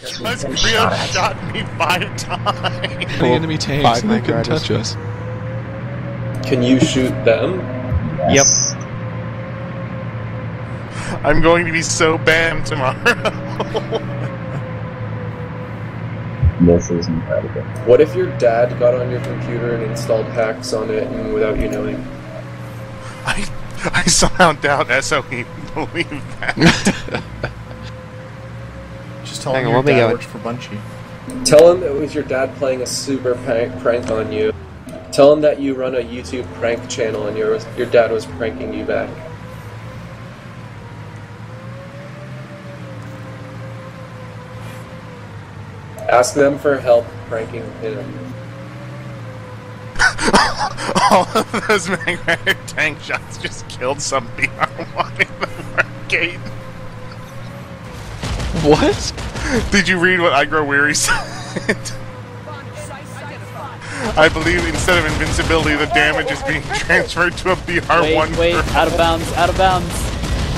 Because Creo shot me five times. The enemy tanks and they couldn't touch us. Can you shoot them? Yep. I'm going to be so banned tomorrow. This is incredible. What if your dad got on your computer and installed hacks on it and without you knowing? I, I somehow doubt SOE believe that. Just tell Hang him on, your let me dad works for Bungie. Tell him it was your dad playing a super prank, prank on you. Tell him that you run a YouTube prank channel and your your dad was pranking you back. Ask them for help pranking him. All of those magnetic tank shots just killed some BR1 in the arcade. What? Did you read what I Grow Weary said? I believe instead of invincibility, the damage is being transferred to a BR1. Wait, wait, out of bounds, out of bounds.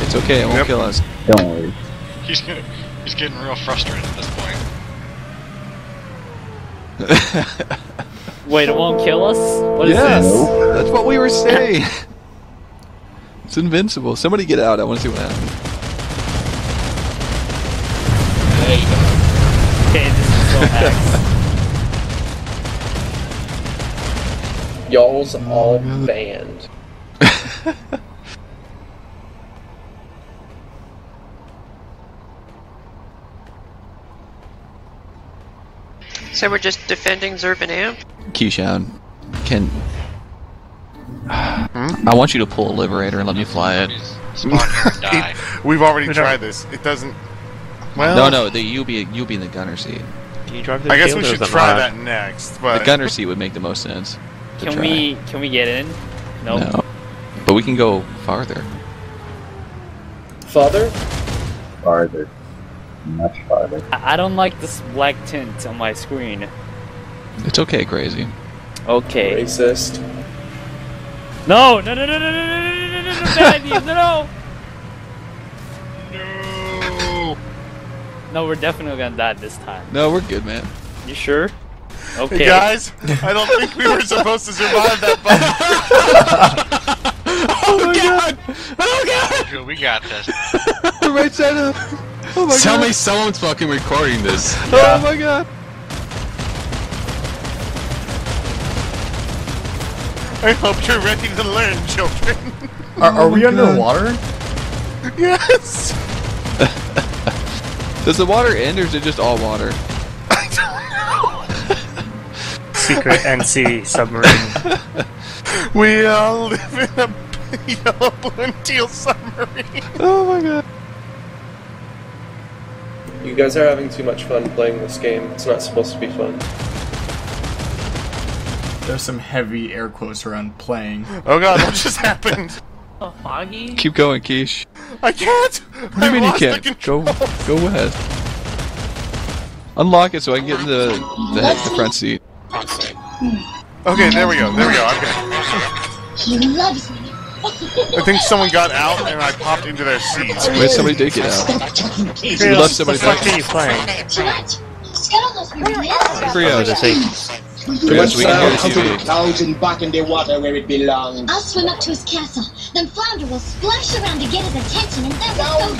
It's okay, it won't Yep. kill us. Don't worry. He's gonna, he's getting real frustrated at this point. Wait, it won't kill us? What is yes, this? that's what we were saying. it's invincible. Somebody get out. I want to see what happens. Hacks. Y'all's all banned. So we're just defending Zerb and Amp? Keyshawn, can hmm? I want you to pull a liberator and let me fly it? Spawn here and die. We've already We don't- tried this. It doesn't. Well, No, no, the, you'll be you'll be in the gunner seat. Can you drive the I guess we should try that next. But The gunner seat would make the most sense. Can try. we can we get in? Nope. No, but we can go farther. Father, Farther. Much farther. I, I don't like this black tint on my screen. It's okay, crazy. Okay. racist. No, no, no, no, no, no, no, no, no, no, no, bad idea, no, no. No. No, we're definitely gonna die this time. No, we're good, man. You sure? Hey, Okay. guys, I don't think we were supposed to survive that. But oh, oh my god! Oh god! Dude, we got this. The right side of. Oh my Tell god! me someone's fucking recording this. Oh my god! I hope you're ready to learn, children. Are, are Oh we God. underwater? yes. Does the water end or is it just all water? Secret NC submarine. We all live in a yellow, blue, and teal submarine. Oh my god! You guys are having too much fun playing this game. It's not supposed to be fun. There's some heavy air quotes around playing. Oh god, what just happened? Oh, foggy. Keep going, Quiche. I can't. What do you mean you can't? Go, go ahead. Unlock it so I can get in the the, heck, the front seat. Okay, there we go. There we go. I'm good. He loves me. I think someone got out and I popped into their seats. Wait, somebody did get out. You left somebody What back. are you playing? What? Scuttle loves me, man. Brios, Just say, Brios, we can hear the TV. Thousand back in the water where it belongs. I'll swim up to his castle. Then Flounder will splash around to get his attention, and then we'll go.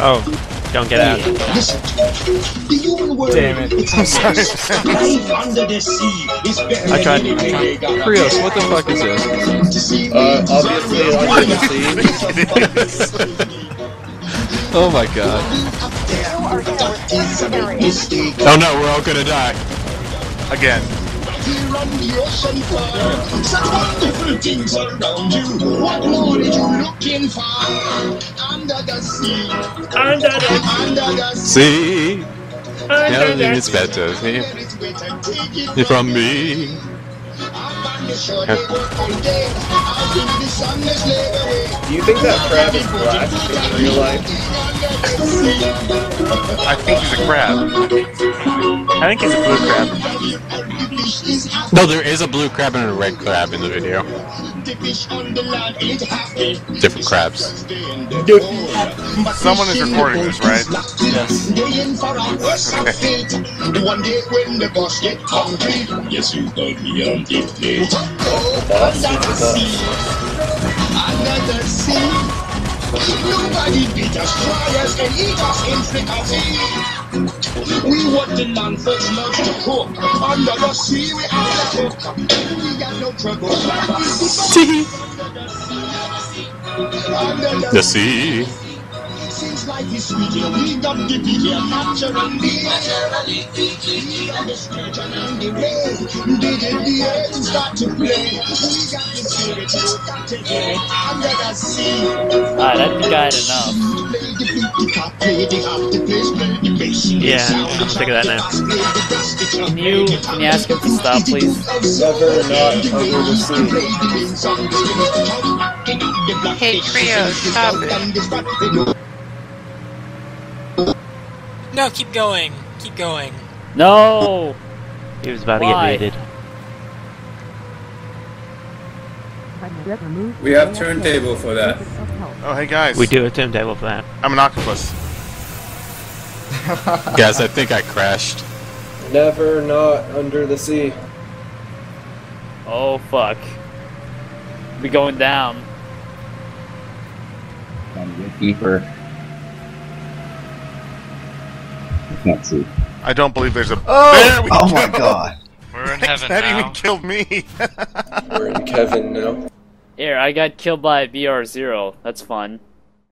oh, don't get out. Listen, the human world. Damn it. It's I'm sorry. life under the sea. It's better I tried. than anything they got. Brios, what the fuck is this? Uh, obviously, under the sea. Oh my god. Oh no, we're all gonna die. Again. Such wonderful things around you. What more are you looking for? Under the sea. Under the, under the sea. See? Everything is better see? from me. Do you think that crab is black in real life? I think he's a crab. I think he's a blue crab. No, there is a blue crab and a red crab in the video. Different crabs. Someone is recording this, right? Yes. Okay. Yes, you got me on deep Another sea. Nobody beat us, try us, and eat us in fricassee. We want the land first loves to cook. Under the sea, we are the cook. We got no trouble. Under The sea. Seems like it's sweet here. We got the beat here naturally. We got the sturgeon and the ray. Dig in the earth and start to play. We got the spirit, you got to hear it. Under the sea. Alright, I think I had enough. The beat, the cop, play the half, the bass, play the bass. Yeah, I'm sick of that now. Can you can you ask him to stop, please? Never not under the sea. Hey, Trio, stop it. No, keep going. Keep going. No! He was about Why? to get mated. We have turntable for that. Oh, hey guys. We do a turntable for that. I'm an octopus. Guys, I think I crashed. Never not under the sea. Oh fuck. We going down. And get deeper. You can't see. I don't believe there's a. Oh! There we Oh my god. We're in heaven That now. even killed me. We're in Kevin now. Here, I got killed by BR0. That's fun.